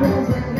represent